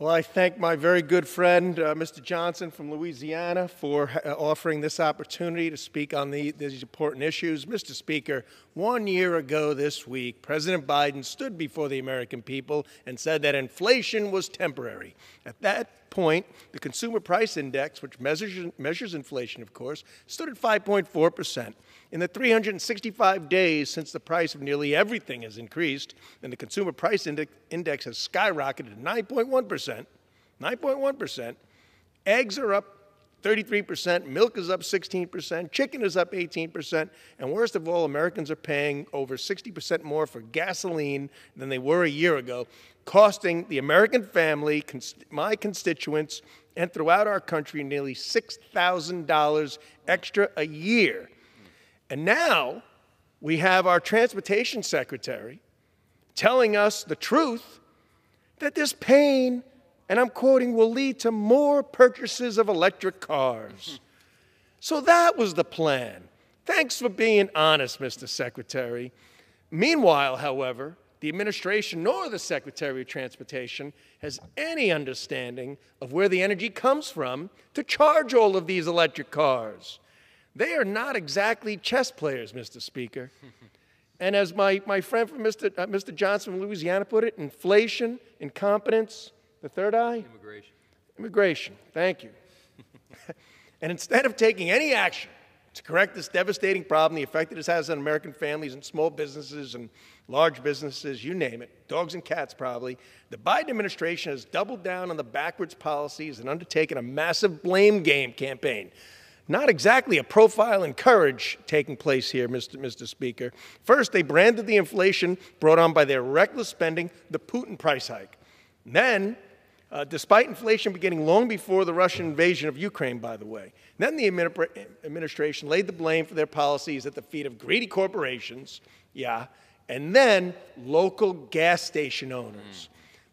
Well, I thank my very good friend, uh, Mr. Johnson from Louisiana, for uh, offering this opportunity to speak on the, these important issues. Mr. Speaker, one year ago this week, President Biden stood before the American people and said that inflation was temporary. At that point, the Consumer Price Index, which measures, measures inflation, of course, stood at 5.4 percent. In the 365 days since the price of nearly everything has increased, and the Consumer Price Index has skyrocketed to 9.1%, 9.1%, eggs are up 33%, milk is up 16%, chicken is up 18%, and worst of all, Americans are paying over 60% more for gasoline than they were a year ago, costing the American family, my constituents, and throughout our country nearly $6,000 extra a year. And now we have our transportation secretary telling us the truth that this pain, and I'm quoting, will lead to more purchases of electric cars. so that was the plan. Thanks for being honest, Mr. Secretary. Meanwhile, however, the administration nor the Secretary of Transportation has any understanding of where the energy comes from to charge all of these electric cars. They are not exactly chess players, Mr. Speaker. and as my, my friend from Mr. Uh, Mr. Johnson from Louisiana put it, inflation, incompetence, the third I? Immigration. Immigration. Thank you. and instead of taking any action to correct this devastating problem, the effect it has on American families and small businesses and large businesses, you name it, dogs and cats probably, the Biden administration has doubled down on the backwards policies and undertaken a massive blame game campaign not exactly a profile in courage taking place here, Mr. Mr. Speaker. First, they branded the inflation brought on by their reckless spending the Putin price hike. Then, uh, despite inflation beginning long before the Russian invasion of Ukraine, by the way, then the administration laid the blame for their policies at the feet of greedy corporations, yeah, and then local gas station owners. Mm.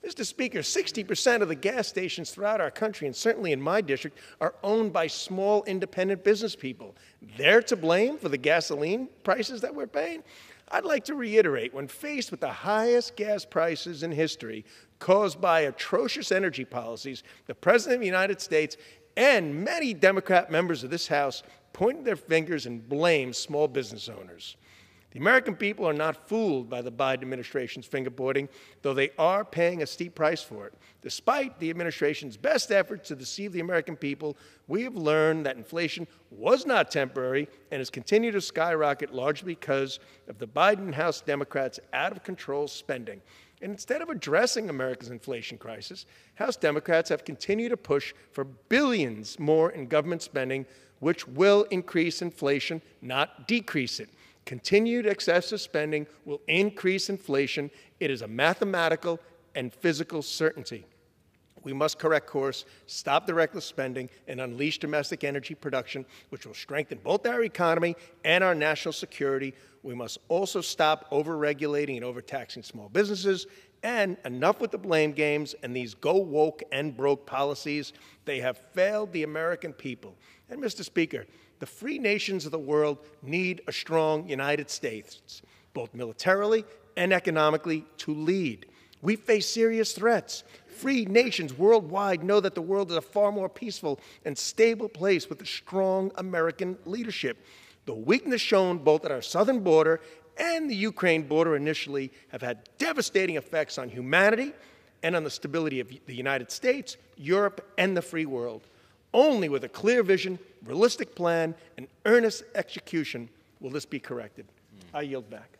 Mr. Speaker, 60% of the gas stations throughout our country, and certainly in my district, are owned by small independent business people. They're to blame for the gasoline prices that we're paying? I'd like to reiterate when faced with the highest gas prices in history caused by atrocious energy policies, the President of the United States and many Democrat members of this House pointed their fingers and blamed small business owners. The American people are not fooled by the Biden administration's fingerboarding, though they are paying a steep price for it. Despite the administration's best efforts to deceive the American people, we have learned that inflation was not temporary and has continued to skyrocket largely because of the Biden House Democrats' out of control spending. And instead of addressing America's inflation crisis, House Democrats have continued to push for billions more in government spending, which will increase inflation, not decrease it. Continued excessive spending will increase inflation. It is a mathematical and physical certainty. We must correct course, stop the reckless spending, and unleash domestic energy production, which will strengthen both our economy and our national security. We must also stop overregulating and overtaxing small businesses. And enough with the blame games and these go woke and broke policies. They have failed the American people. And, Mr. Speaker, the free nations of the world need a strong United States, both militarily and economically, to lead. We face serious threats. Free nations worldwide know that the world is a far more peaceful and stable place with a strong American leadership. The weakness shown both at our southern border and the Ukraine border initially have had devastating effects on humanity and on the stability of the United States, Europe, and the free world. Only with a clear vision, realistic plan, and earnest execution will this be corrected. I yield back.